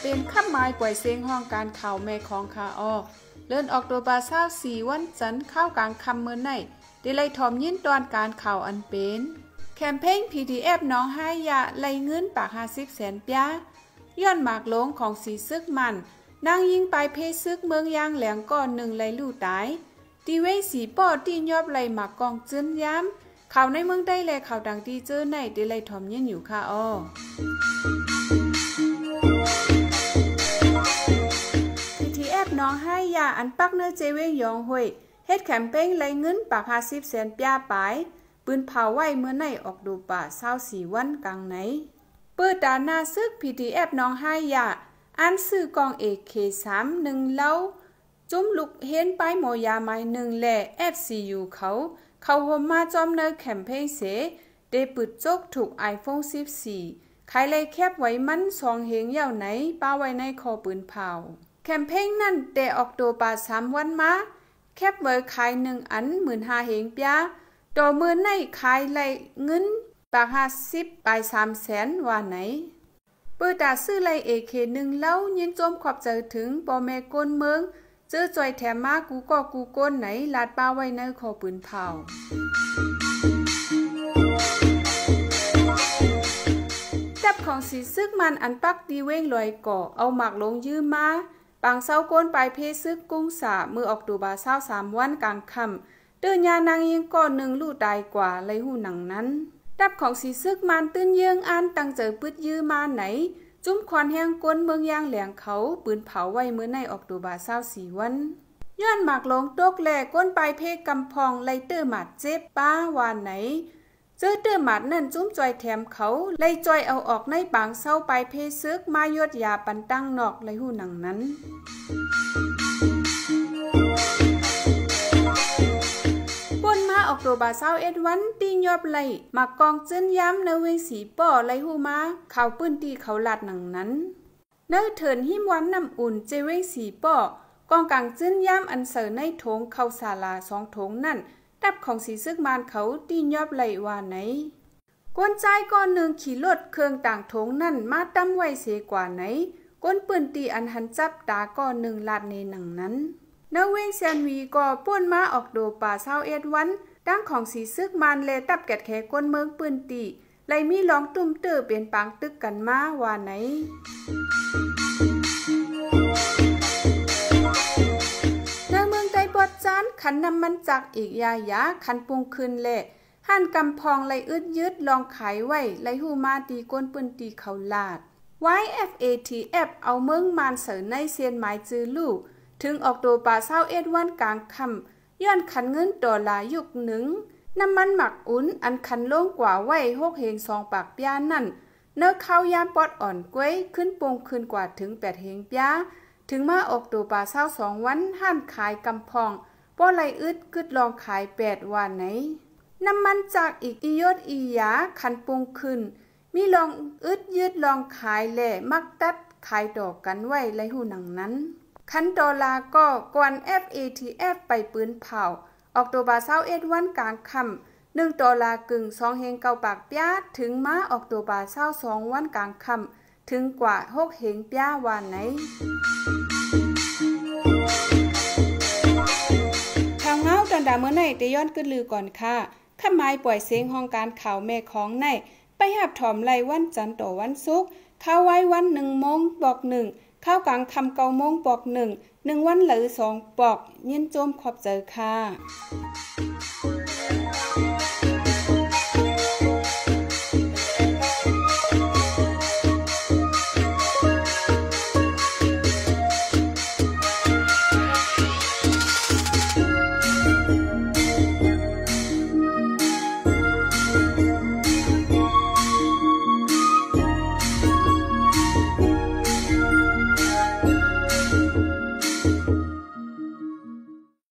เป็นข้ามไม้กวยเสียงห้องการข่าวแม่ของคาออเลื่อนออกตัวบาเศร้าสี่วันจันทร์เข้ากลางคำเมื่อไหนได้ไล่ถอมยินตอนการข่าวอันเป็นแคมเปญ PTF น้องห้ยาไล่เงินปากห้าสิบแสนปยาย้อนหมากลงของสีซึกมันนางยิงไปเพซึกเมืองยางแหลงก่อนหนึ่งไล่ลู่ตายตีเว้สีป้อตียอบไล่หมากกองจื้นย้ำข่าวในเมืองได้แลข่าวดังดีเจอในได้ไล่ถอมยินอยู่ค่ะอ้อ อันปักเนื้อเจเวงยองห้วยเฮ็ดแคมเปญไล่เงินปากหาสิบแสนปยาปายปืนเผาไว้เมื่อในออกดูป่าเศร้าสีวันกลางไหนเปิดดานาซึก PTF น้องห้ยาอันซื้อกองเอเคสามหนึ่งเล่าจุ้มลุกเห็นไปหมอยาไม้หนึ่งแหล่ FCU เขา เขาหมมาจอมเนอแคมเปญเสได้ปึดจกถูก iPhone 14ใครเลยแคบไว้มันสองเหงเย่าไหนป้าไว้ในคอปืนเผา คมเปญนั่นแต่ออกตัวปาสามวันมาแคบเวอร์ขายหนึ่งอันหมื่นห้าเหงปยาต่อมือในขายไหลเงินปากห้าสิบไปสามแสนว่าไหนเปิดตาซื้อไหลเอเคหนึ่งเล่ายินจมขอบเจอถึงปอแม่ก้นเมืองเจอจอยแถมมากูก็กูก้นไหนลาดป้าไว้ในคอปืนเผาจับของสีซึกมันอันปักดีเว้งลอยก่อเอาหมักลงยืมมา ปางเศร้าก้นไปเพซึกกุ้งสามือออกตูบาเศร้าสามวันกลางค่ำเดินยานางยิงก่อนหนึ่งลู่ตายกว่าเลยหูหนังนั้น ดับของสีซึกมันตื้นเยืองอันตั้งเจอปืดยื้อมาไหน จุ้มควันแห้งก้นเมืองยางแหลงเขาปืนเผาไว้เมื่อในออกตูบาเศร้าสี่วันย้อนหมากลงตกแหลกก้นไปเพกำพองไลเตอร์หมัดเจ็บป้าวานไหน เจอเตอร์หมัดนั่นจุ้มจอยแถมเขาไล่จอยเอาออกในปางเศร้าไปเพซึกมายดยาปันตั้งนอกไลหูหนังนั้นป่นมาออกตัวบาเศร้าเอ็ดวันตียอบไล่มากองจื้นย้ำเนเวงสีป่อไลหูมาข่าวปื้นตีเขาหลัดหนังนั้นเนอเถินหิมวันน้ำอุ่นเจเวงสีป่อกองกลางจื้นย้ำอันเสอในโถงเข้าศาลาสองโถงนั่น ดับของสีซึกมานเขาตีนยอบไหลว่าไหนก้นใจก้อนหนึ่งขี่รถเครื่องต่างทงนั่นมาตั้มไว้เสียกว่าไหนก้นปืนตีอันหันจับตาก้อนหนึ่งลาดในหนังนั้นนเวงเซียนวีก็ป้วนมาออกโดป่าเศร้าเอ็ดวันดังของสีซึกมานเลตับแกดแขก้นเมืองปืนตีไลมีร้องตุ้มเตอเปลี่ยนปังตึกกันมาว่าไหน ขันน้ำมันจักอีกยายาขันปุงคืนเละหันกำพองไลอึดยึดลองขายไว้ไลหูมาตีก้นปืนตีเขาลาด YFATF เอาเมืองมานเสอในเซียนหมายจือลู่ถึงออกโตป่าเศร้าเอ็ดวันกลางคำย้อนขันเงินดอลลายุกหนึ่งน้ำมันหมักอุ่นอันคันโล่งกว่าไว้หกเฮงสองปากปยานั่น เนื้อข้าวยามปอดอ่อนกล้วยขึ้นปงขึ้นกว่าถึงแปดเฮงปยาถึงมาออกตัวป่าเศร้าสองวันห้านขายกำพอง ป้อไรอึดกึดลองขายแปดวันไหนน้ำมันจากอีกอียดอียาขันปุงขึ้น มีลองอึดยืดลองขายแหล่มักตัดขายดอกกันไว้ไรหูหนังนั้น คันดอลาก็กวน FATF ไปปืนเผาออกตัวบาเศร้าเอ็ดวันกลางคำหนึ่งดอลากึ่งสองเฮงเกาปากปยาถึงมาออกตัวบาเศร้าสองวันกลางคำถึงกว่าหกเฮงปยาวานไหน นดาเมื่อไหนเตย้อนกึดลือก่อนค่ะข้าไม้ปล่อยเสียงห้องการข่าวแม่ของใน ไปหับถอมไรวันจันทร์ต่อวันศุกร์ข้าวไว้วันหนึ่งโมงบอกหนึ่งข้าวกลางคำเกาโมงบอกหนึ่งหนึ่งวันหรือสองบอกยินโจมขอบเจอค่ะ